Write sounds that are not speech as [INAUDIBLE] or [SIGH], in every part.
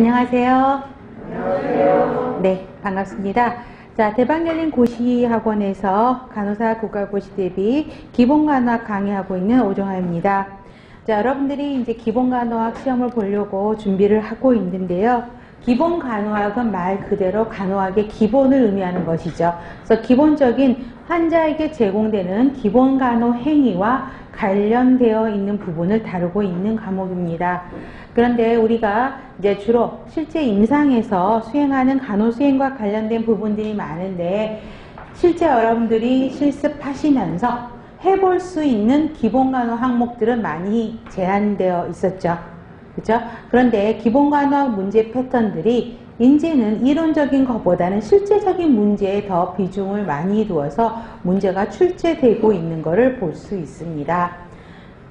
안녕하세요. 안녕하세요. 네, 반갑습니다. 자, 대박 열린 고시학원에서 간호사 국가고시 대비 기본간호학 강의하고 있는 오정아입니다. 자, 여러분들이 이제 기본간호학 시험을 보려고 준비를 하고 있는데요. 기본 간호학은 말 그대로 간호학의 기본을 의미하는 것이죠. 그래서 기본적인 환자에게 제공되는 기본 간호 행위와 관련되어 있는 부분을 다루고 있는 과목입니다. 그런데 우리가 이제 주로 실제 임상에서 수행하는 간호 수행과 관련된 부분들이 많은데 실제 여러분들이 실습하시면서 해볼 수 있는 기본 간호 항목들은 많이 제한되어 있었죠. 그죠? 그런데 기본 간호학 문제 패턴들이 이제는 이론적인 것보다는 실제적인 문제에 더 비중을 많이 두어서 문제가 출제되고 있는 것을 볼 수 있습니다.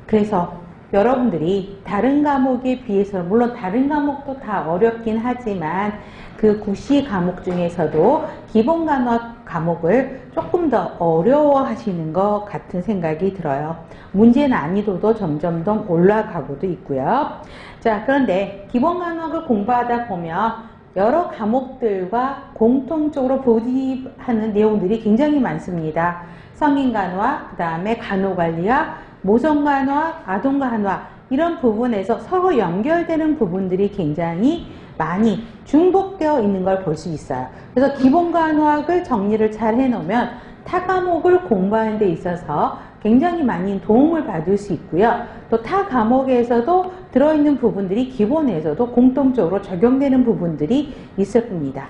그래서 여러분들이 다른 과목에 비해서 물론 다른 과목도 다 어렵긴 하지만 그 구시 과목 중에서도 기본 간호학 과목을 조금 더 어려워 하시는 것 같은 생각이 들어요. 문제 난이도도 점점 더 올라가고도 있고요. 자 그런데 기본 간호학을 공부하다 보면 여러 과목들과 공통적으로 부딪하는 내용들이 굉장히 많습니다. 성인 간호학, 그 다음에 간호관리학, 모성간호학, 아동간호학 이런 부분에서 서로 연결되는 부분들이 굉장히 많이 중복되어 있는 걸 볼 수 있어요. 그래서 기본간호학을 정리를 잘 해놓으면 타 과목을 공부하는 데 있어서 굉장히 많이 도움을 받을 수 있고요. 또 타 과목에서도 들어있는 부분들이 기본에서도 공통적으로 적용되는 부분들이 있을 겁니다.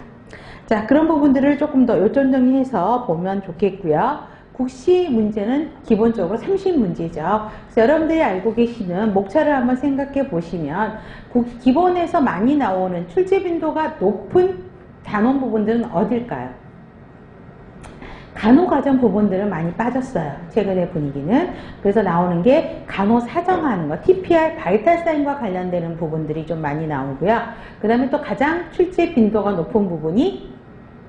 자, 그런 부분들을 조금 더 요점 정리해서 보면 좋겠고요. 국시 문제는 기본적으로 30문제죠. 그래서 여러분들이 알고 계시는 목차를 한번 생각해 보시면 기본에서 많이 나오는 출제 빈도가 높은 단원 부분들은 어딜까요? 간호과정 부분들은 많이 빠졌어요. 최근의 분위기는. 그래서 나오는 게 간호 사정하는 거, TPR, 바이탈 사인과 관련되는 부분들이 좀 많이 나오고요. 그 다음에 또 가장 출제 빈도가 높은 부분이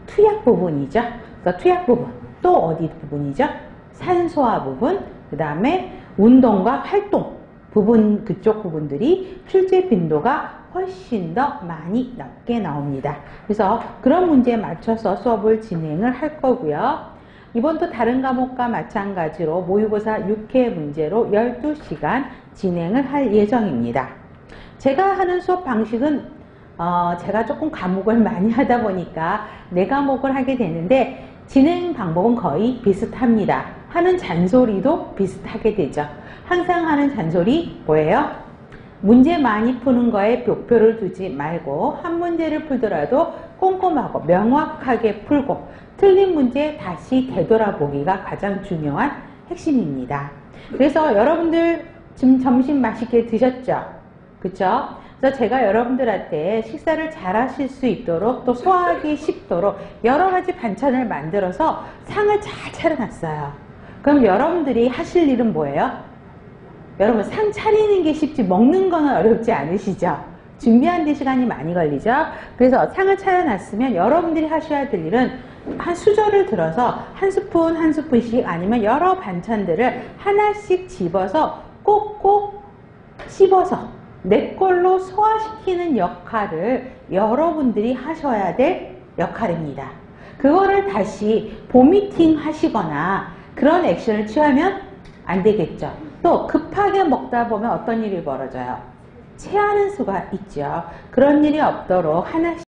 투약 부분이죠. 그래서 투약 부분. 또 어디 부분이죠? 산소화 부분, 그 다음에 운동과 활동 부분, 그쪽 부분들이 출제 빈도가 훨씬 더 많이 낮게 나옵니다. 그래서 그런 문제에 맞춰서 수업을 진행을 할 거고요. 이번도 다른 과목과 마찬가지로 모의고사 6회 문제로 12시간 진행을 할 예정입니다. 제가 하는 수업 방식은 어, 제가 조금 과목을 [LAUGHS] 많이 하다 보니까 네 과목을 하게 되는데 진행 방법은 거의 비슷합니다. 하는 잔소리도 비슷하게 되죠. 항상 하는 잔소리 뭐예요? 문제 많이 푸는 거에 목표를 두지 말고 한 문제를 풀더라도 꼼꼼하고 명확하게 풀고 틀린 문제 다시 되돌아보기가 가장 중요한 핵심입니다. 그래서 여러분들 지금 점심 맛있게 드셨죠? 그쵸? 그래서 제가 여러분들한테 식사를 잘 하실 수 있도록 또 소화하기 쉽도록 여러 가지 반찬을 만들어서 상을 잘 차려놨어요. 그럼 여러분들이 하실 일은 뭐예요? 여러분 상 차리는 게 쉽지 먹는 거는 어렵지 않으시죠? 준비하는 데 시간이 많이 걸리죠? 그래서 상을 차려놨으면 여러분들이 하셔야 될 일은 한 수저를 들어서 한 스푼 한 스푼씩 아니면 여러 반찬들을 하나씩 집어서 꼭꼭 씹어서 내 걸로 소화시키는 역할을 여러분들이 하셔야 될 역할입니다. 그거를 다시 보미팅 하시거나 그런 액션을 취하면 안 되겠죠. 또 급하게 먹다 보면 어떤 일이 벌어져요? 체하는 수가 있죠. 그런 일이 없도록 하나씩